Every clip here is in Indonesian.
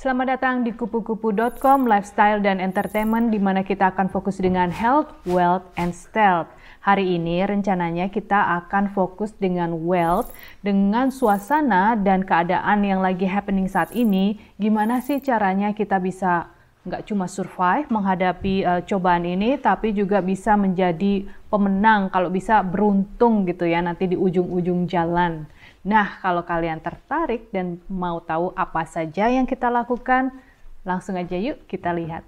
Selamat datang di kupu-kupu.com lifestyle dan entertainment di mana kita akan fokus dengan health, wealth, and stealth. Hari ini rencananya kita akan fokus dengan wealth, dengan suasana dan keadaan yang lagi happening saat ini. Gimana sih caranya kita bisa nggak cuma survive menghadapi uh, cobaan ini, tapi juga bisa menjadi pemenang kalau bisa beruntung gitu ya nanti di ujung-ujung jalan. Nah, kalau kalian tertarik dan mau tahu apa saja yang kita lakukan, langsung aja yuk kita lihat.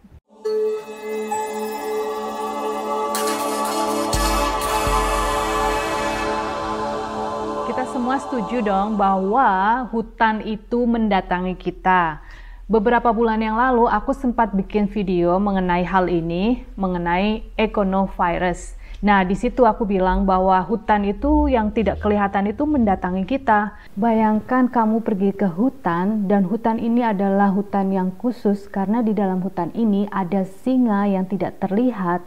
Kita semua setuju dong bahwa hutan itu mendatangi kita. Beberapa bulan yang lalu aku sempat bikin video mengenai hal ini, mengenai econovirus. Nah, di situ aku bilang bahwa hutan itu yang tidak kelihatan itu mendatangi kita. Bayangkan kamu pergi ke hutan dan hutan ini adalah hutan yang khusus karena di dalam hutan ini ada singa yang tidak terlihat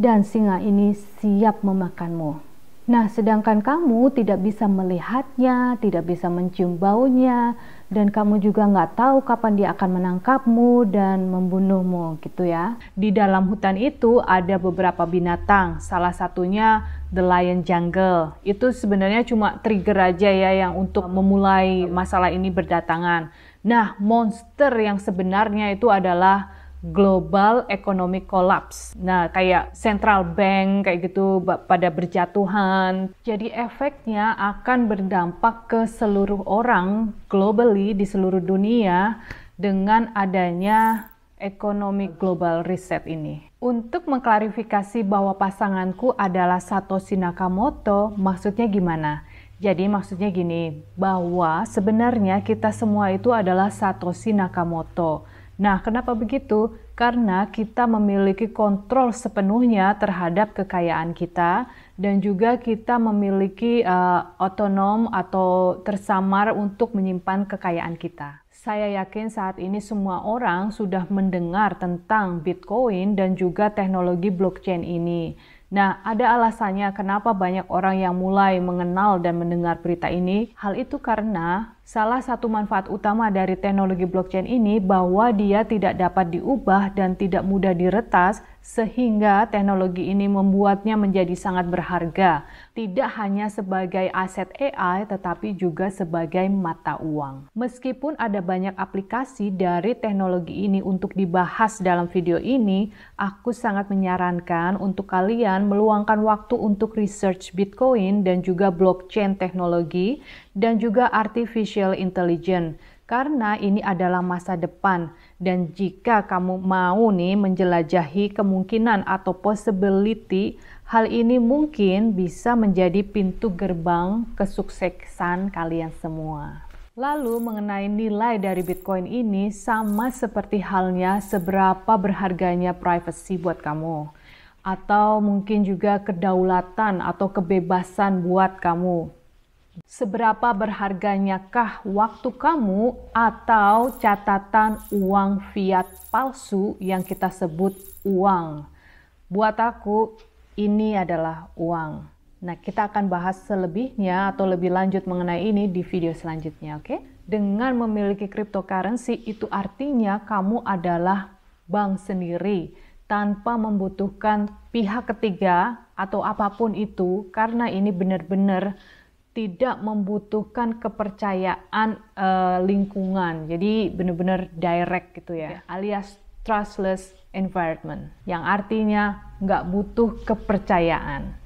dan singa ini siap memakanmu. Nah, sedangkan kamu tidak bisa melihatnya, tidak bisa mencium baunya, dan kamu juga nggak tahu kapan dia akan menangkapmu dan membunuhmu, gitu ya. Di dalam hutan itu ada beberapa binatang, salah satunya the lion jungle. Itu sebenarnya cuma trigger aja ya yang untuk memulai masalah ini berdatangan. Nah, monster yang sebenarnya itu adalah global economic collapse. Nah, kayak central bank kayak gitu pada berjatuhan. Jadi efeknya akan berdampak ke seluruh orang globally di seluruh dunia dengan adanya economic global reset ini. Untuk mengklarifikasi bahwa pasanganku adalah Satoshi Nakamoto, maksudnya gimana? Jadi maksudnya gini, bahwa sebenarnya kita semua itu adalah Satoshi Nakamoto. Nah, kenapa begitu? Karena kita memiliki kontrol sepenuhnya terhadap kekayaan kita dan juga kita memiliki uh, otonom atau tersamar untuk menyimpan kekayaan kita. Saya yakin saat ini semua orang sudah mendengar tentang Bitcoin dan juga teknologi blockchain ini. Nah, ada alasannya kenapa banyak orang yang mulai mengenal dan mendengar berita ini. Hal itu karena salah satu manfaat utama dari teknologi blockchain ini bahwa dia tidak dapat diubah dan tidak mudah diretas sehingga teknologi ini membuatnya menjadi sangat berharga, tidak hanya sebagai aset AI tetapi juga sebagai mata uang. Meskipun ada banyak aplikasi dari teknologi ini untuk dibahas dalam video ini, aku sangat menyarankan untuk kalian meluangkan waktu untuk research Bitcoin dan juga blockchain teknologi dan juga artificial intelligence. Karena ini adalah masa depan. Dan jika kamu mau nih menjelajahi kemungkinan atau possibility hal ini mungkin bisa menjadi pintu gerbang kesuksesan kalian semua. Lalu mengenai nilai dari Bitcoin ini sama seperti halnya seberapa berharganya privacy buat kamu. Atau mungkin juga kedaulatan atau kebebasan buat kamu Seberapa berharganya kah waktu kamu atau catatan uang fiat palsu yang kita sebut uang? Buat aku, ini adalah uang. Nah, kita akan bahas selebihnya atau lebih lanjut mengenai ini di video selanjutnya, oke? Okay? Dengan memiliki cryptocurrency itu artinya kamu adalah bank sendiri tanpa membutuhkan pihak ketiga atau apa pun itu karena ini benar-benar tidak membutuhkan kepercayaan uh, lingkungan. Jadi benar-benar direct gitu ya, yeah. alias trustless environment, yang artinya nggak butuh kepercayaan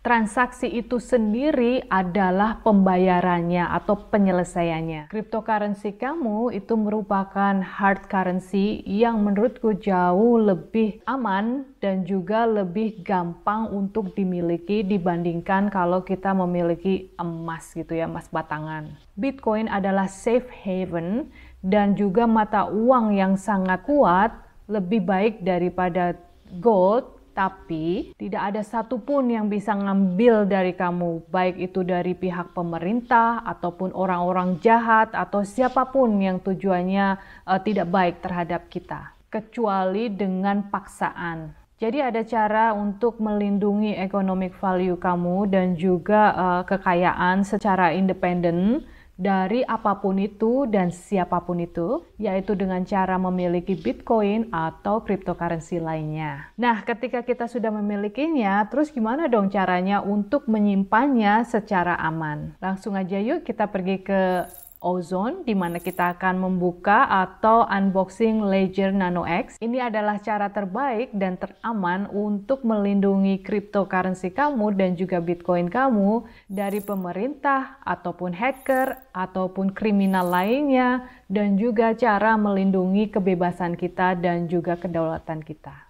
transaksi itu sendiri adalah pembayarannya atau penyelesaiannya. Cryptocurrency kamu itu merupakan hard currency yang menurutku jauh lebih aman dan juga lebih gampang untuk dimiliki dibandingkan kalau kita memiliki emas gitu ya, emas batangan. Bitcoin adalah safe haven dan juga mata uang yang sangat kuat, lebih baik daripada gold tapi tidak ada satupun yang bisa ngambil dari kamu, baik itu dari pihak pemerintah ataupun orang-orang jahat atau siapa pun yang tujuannya uh, tidak baik terhadap kita, kecuali dengan paksaan. Jadi ada cara untuk melindungi economic value kamu dan juga uh, kekayaan secara independen dari apa pun itu dan siapa pun itu, yaitu dengan cara memiliki Bitcoin atau cryptocurrency lainnya. Nah, ketika kita sudah memilikinya, terus gimana dong caranya untuk menyimpannya secara aman? Langsung aja yuk kita pergi ke Ozone di mana kita akan membuka atau unboxing Ledger Nano X. Ini adalah cara terbaik dan teraman untuk melindungi cryptocurrency kamu dan juga Bitcoin kamu dari pemerintah ataupun hacker ataupun kriminal lainnya dan juga cara melindungi kebebasan kita dan juga kedaulatan kita.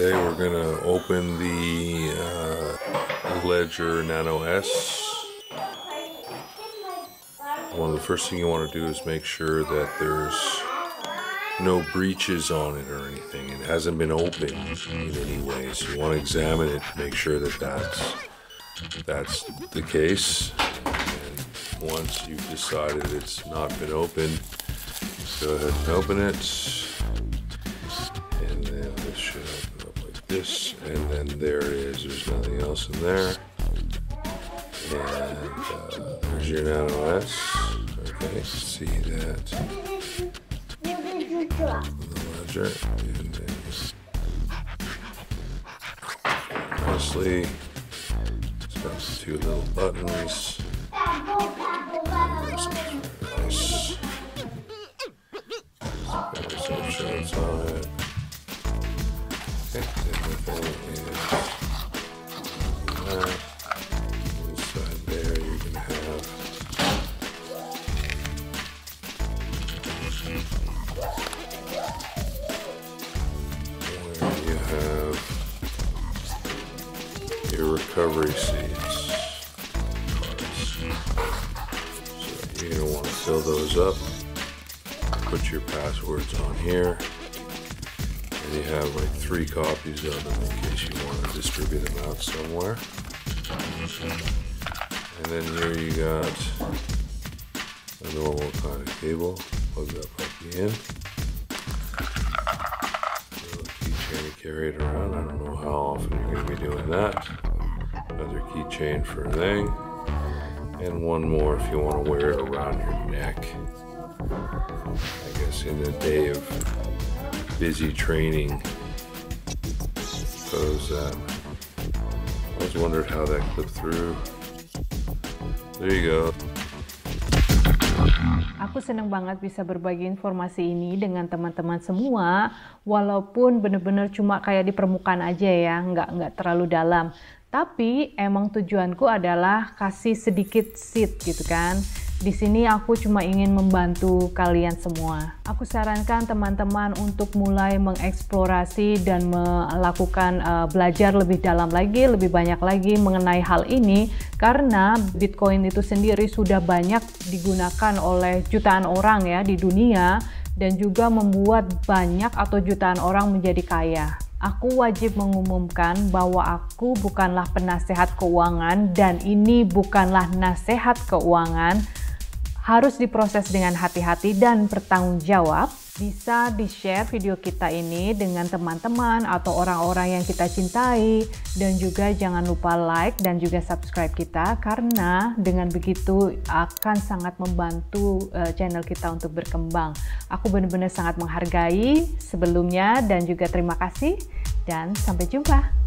Today we're going to open the uh, Ledger Nano S. One of the first things you want to do is make sure that there's no breaches on it or anything. It hasn't been opened in any way, so you want to examine it make sure that that's, that's the case. And once you've decided it's not been opened, go ahead and open it. This, and then there is, there's nothing else in there. And uh, there's your Nano S. Okay, see that. The ledger. And then nicely, it's got two little buttons. Nice on it. Your recovery seats. So you're going to want to fill those up. Put your passwords on here. And you have like three copies of them in case you want to distribute them out somewhere. And then here you got a normal kind of cable. Plug that puppy in. Keychain to carry it around. I don't know how often you're going to be doing that another keychain for a thing, and one more if you want to wear it around your neck. I guess in a day of busy training, suppose uh, I always wondered how that clipped through. There you go. Aku senang banget bisa berbagi informasi ini dengan teman-teman semua, walaupun benar-benar cuma kayak di permukaan aja ya, nggak nggak terlalu dalam. Tapi emang tujuanku adalah kasih sedikit seed gitu kan. Di sini aku cuma ingin membantu kalian semua. Aku sarankan teman-teman untuk mulai mengeksplorasi dan melakukan uh, belajar lebih dalam lagi, lebih banyak lagi mengenai hal ini karena Bitcoin itu sendiri sudah banyak digunakan oleh jutaan orang ya di dunia dan juga membuat banyak atau jutaan orang menjadi kaya aku wajib mengumumkan bahwa aku bukanlah penasehat keuangan dan ini bukanlah nasihat keuangan. Harus diproses dengan hati-hati dan bertanggung jawab bisa di-share video kita ini dengan teman-teman atau orang-orang yang kita cintai dan juga jangan lupa like dan juga subscribe kita karena dengan begitu akan sangat membantu uh, channel kita untuk berkembang. Aku benar-benar sangat menghargai sebelumnya dan juga terima kasih dan sampai jumpa.